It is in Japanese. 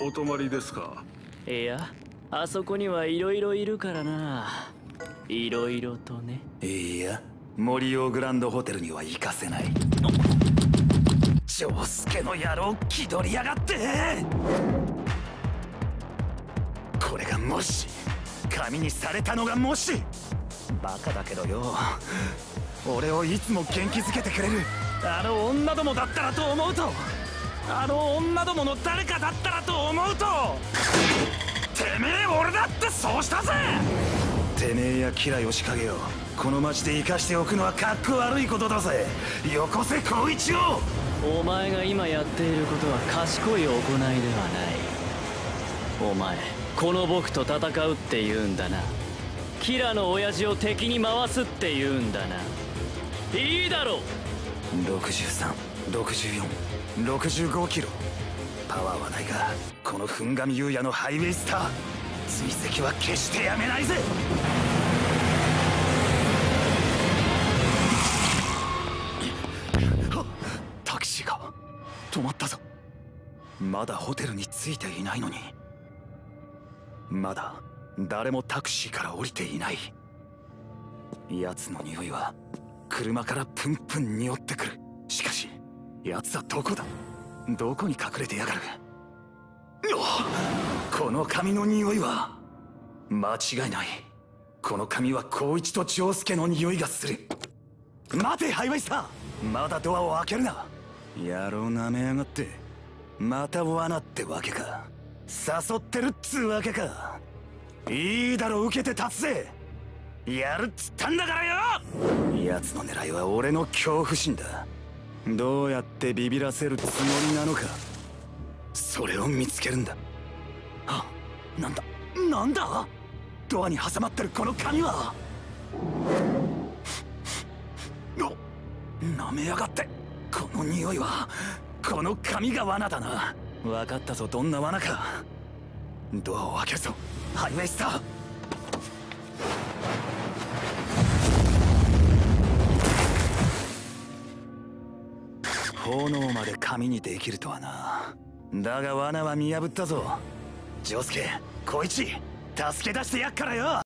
お泊まりですか？いやあそこにはいろいろいるからな。いろいろとね。いや森尾グランドホテルには行かせない。丈介の野郎気取りやがって！これがもし紙にされたのがもしバカだけどよ。俺をいつも元気づけてくれるあの女どもだったらと思うとあの女どもの誰かだったらと思うとてめえ俺だってそうしたぜ。てめえやキラヨシカゲをこの町で生かしておくのはかっこ悪いことだぜ。よこせ光一をお前が今やっていることは賢い行いではない。お前この僕と戦うって言うんだな。キラの親父を敵に回すって言うんだな。いいだろ636465キロ。パワーはないがこの墳神優也のハイウェイスター。追跡は決してやめないぜ。タクシーが止まったぞ。まだホテルに着いていないのに。まだ誰もタクシーから降りていない。奴の匂いは車からプンプン匂ってくる。しかし奴はどこだ？どこに隠れてやがる？この髪の匂いは間違いない。この髪は光一と丈介の匂いがする。待てハイウェイさんまだドアを開けるな！野郎なめやがって。また罠ってわけか。誘ってるっつうわけか。いいだろ受けて立つぜ！やるっつったんだからよ！奴の狙いは俺の恐怖心だ。どうやってビビらせるつもりなのか。それを見つけるんだ。あなんだなんだ？ドアに挟まってるこの紙は？なめやがって。この匂いはこの紙が罠だな。分かったぞどんな罠か。ドアを開けるぞ。ハイウェイスター。炎まで紙にできるとはな。だが罠は見破ったぞ。ジョスケ小一助け出してやっからよ。